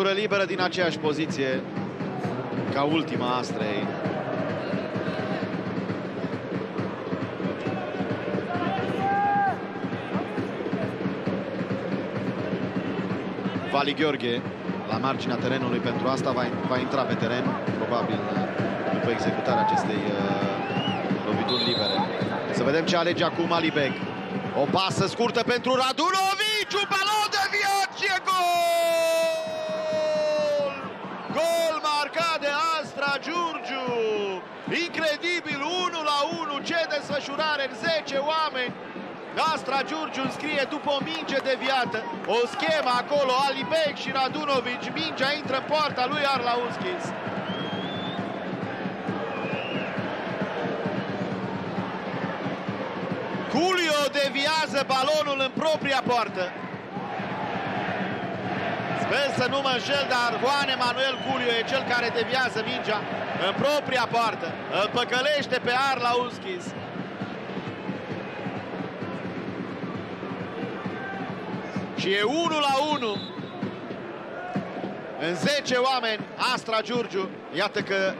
Tură liberă din aceeași poziție ca ultima Astrei. Vali Gheorghe la marginea terenului pentru asta va, va intra pe teren, probabil după executarea acestei uh, lovituri libere. Să vedem ce alege acum Alibeg. O pasă scurtă pentru Radunovic, un balon de Incredibil, 1 la 1, ce desfășurare în 10 oameni! Astra Giurgiu înscrie după o minge deviată, o schemă acolo, Alibek și Radunovic, mingea intră în poarta lui Arlauskis. Julio deviază balonul în propria poartă. Sper să nu mă înșel, dar Juan Emanuel Julio e cel care deviază mingea în propria poartă. Îl păcălește pe Arlauskis. Și e 1 la 1. În 10 oameni, Astra Giurgiu, iată că